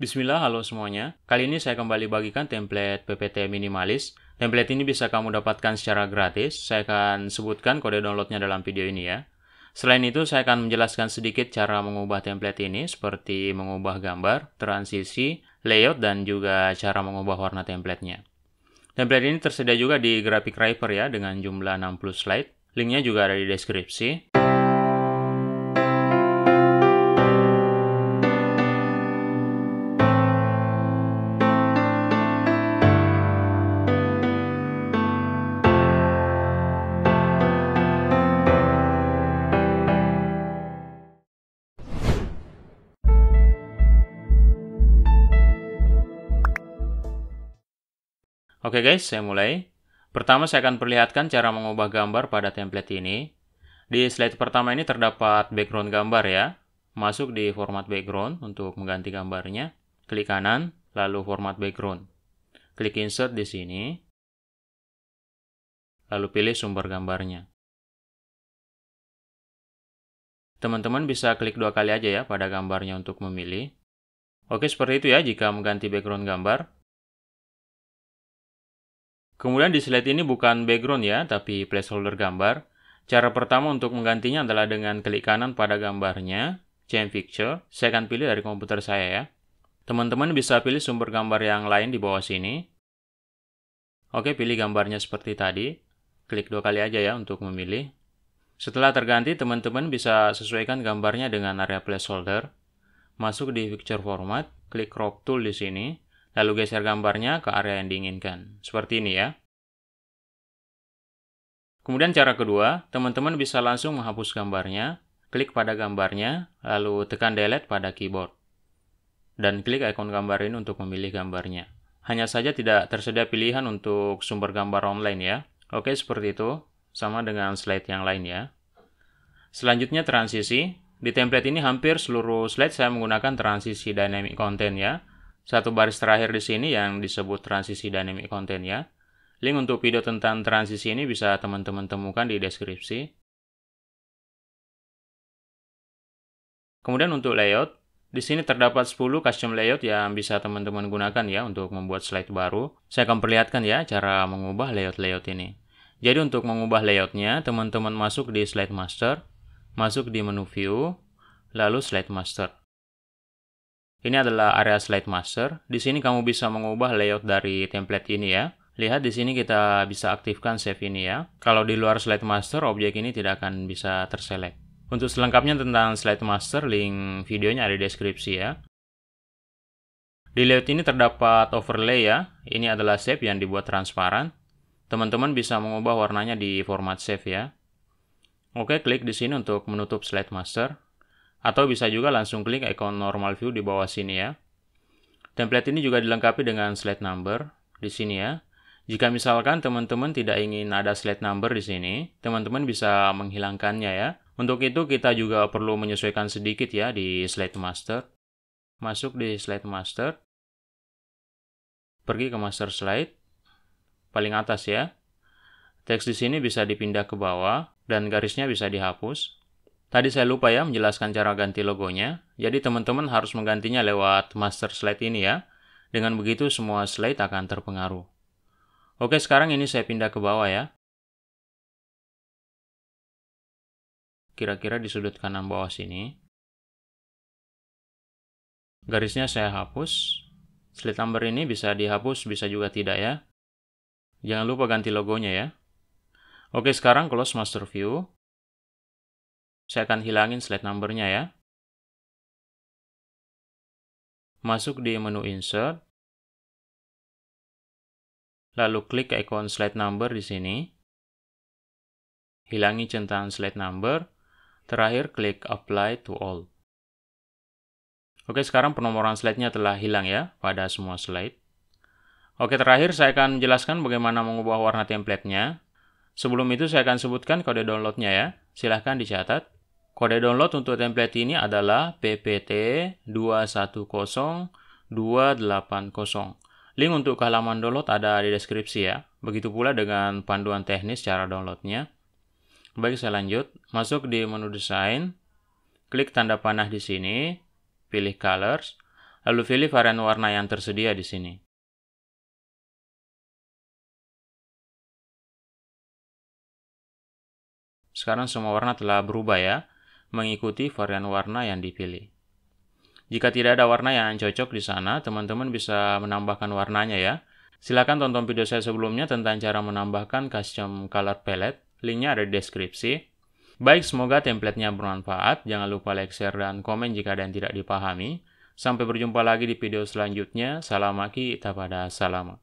Bismillah, halo semuanya. Kali ini saya kembali bagikan template PPT minimalis. Template ini bisa kamu dapatkan secara gratis. Saya akan sebutkan kode downloadnya dalam video ini ya. Selain itu, saya akan menjelaskan sedikit cara mengubah template ini, seperti mengubah gambar, transisi, layout, dan juga cara mengubah warna templatenya. Template ini tersedia juga di Graphic Writer ya, dengan jumlah 60 slide. Linknya juga ada di deskripsi. Oke guys, saya mulai. Pertama saya akan perlihatkan cara mengubah gambar pada template ini. Di slide pertama ini terdapat background gambar ya. Masuk di format background untuk mengganti gambarnya. Klik kanan, lalu format background. Klik insert di sini. Lalu pilih sumber gambarnya. Teman-teman bisa klik dua kali aja ya pada gambarnya untuk memilih. Oke, seperti itu ya jika mengganti background gambar. Kemudian di slide ini bukan background ya, tapi placeholder gambar. Cara pertama untuk menggantinya adalah dengan klik kanan pada gambarnya, change picture. Saya akan pilih dari komputer saya ya. Teman-teman bisa pilih sumber gambar yang lain di bawah sini. Oke, pilih gambarnya seperti tadi. Klik dua kali aja ya untuk memilih. Setelah terganti, teman-teman bisa sesuaikan gambarnya dengan area placeholder. Masuk di picture format, klik crop tool di sini lalu geser gambarnya ke area yang diinginkan. Seperti ini ya. Kemudian cara kedua, teman-teman bisa langsung menghapus gambarnya, klik pada gambarnya, lalu tekan delete pada keyboard. Dan klik ikon gambar ini untuk memilih gambarnya. Hanya saja tidak tersedia pilihan untuk sumber gambar online ya. Oke, seperti itu. Sama dengan slide yang lain ya. Selanjutnya transisi. Di template ini hampir seluruh slide saya menggunakan transisi dynamic content ya. Satu baris terakhir di sini yang disebut transisi dynamic content ya. Link untuk video tentang transisi ini bisa teman-teman temukan di deskripsi. Kemudian untuk layout, di sini terdapat 10 custom layout yang bisa teman-teman gunakan ya untuk membuat slide baru. Saya akan perlihatkan ya cara mengubah layout-layout ini. Jadi untuk mengubah layoutnya, teman-teman masuk di slide master, masuk di menu view, lalu slide master. Ini adalah area slide master. Di sini kamu bisa mengubah layout dari template ini ya. Lihat di sini kita bisa aktifkan save ini ya. Kalau di luar slide master, objek ini tidak akan bisa terselect. Untuk selengkapnya tentang slide master, link videonya ada di deskripsi ya. Di layout ini terdapat overlay ya. Ini adalah shape yang dibuat transparan. Teman-teman bisa mengubah warnanya di format save ya. Oke, klik di sini untuk menutup slide master. Atau bisa juga langsung klik ikon normal view di bawah sini ya. Template ini juga dilengkapi dengan slide number di sini ya. Jika misalkan teman-teman tidak ingin ada slide number di sini, teman-teman bisa menghilangkannya ya. Untuk itu kita juga perlu menyesuaikan sedikit ya di slide master. Masuk di slide master. Pergi ke master slide. Paling atas ya. Teks di sini bisa dipindah ke bawah dan garisnya bisa dihapus. Tadi saya lupa ya menjelaskan cara ganti logonya. Jadi teman-teman harus menggantinya lewat master slide ini ya. Dengan begitu semua slide akan terpengaruh. Oke, sekarang ini saya pindah ke bawah ya. Kira-kira di sudut kanan bawah sini. Garisnya saya hapus. Slide number ini bisa dihapus, bisa juga tidak ya. Jangan lupa ganti logonya ya. Oke, sekarang close master view. Saya akan hilangin slide numbernya ya. Masuk di menu Insert. Lalu klik ikon slide number di sini. Hilangi centang slide number. Terakhir klik Apply to All. Oke, sekarang penomoran slide-nya telah hilang ya pada semua slide. Oke, terakhir saya akan menjelaskan bagaimana mengubah warna template-nya. Sebelum itu saya akan sebutkan kode download-nya ya. Silahkan dicatat. Kode download untuk template ini adalah PPT210280. Link untuk halaman download ada di deskripsi ya. Begitu pula dengan panduan teknis cara downloadnya. Baik, saya lanjut. Masuk di menu desain. Klik tanda panah di sini. Pilih colors. Lalu pilih varian warna yang tersedia di sini. Sekarang semua warna telah berubah ya, mengikuti varian warna yang dipilih. Jika tidak ada warna yang cocok di sana, teman-teman bisa menambahkan warnanya ya. Silakan tonton video saya sebelumnya tentang cara menambahkan custom color palette. Linknya ada di deskripsi. Baik, semoga templatenya bermanfaat. Jangan lupa like, share, dan komen jika ada yang tidak dipahami. Sampai berjumpa lagi di video selanjutnya. Salam maki, tapada salama.